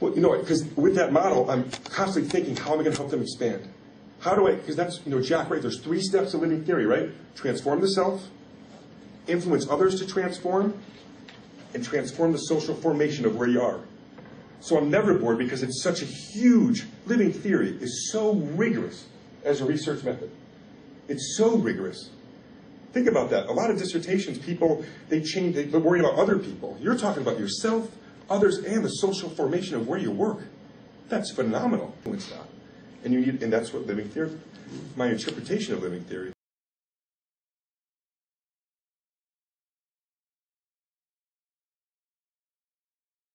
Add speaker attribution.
Speaker 1: Well, you know, because with that model, I'm constantly thinking, how am I going to help them expand? How do I, because that's, you know, Jack, right? There's three steps of living theory, right? Transform the self, influence others to transform, and transform the social formation of where you are. So I'm never bored because it's such a huge, living theory is so rigorous as a research method. It's so rigorous. Think about that. A lot of dissertations, people, they change, they worry about other people. You're talking about yourself, others, and the social formation of where you work. That's phenomenal. It's not. And you need, and that's what living theory, my interpretation of living theory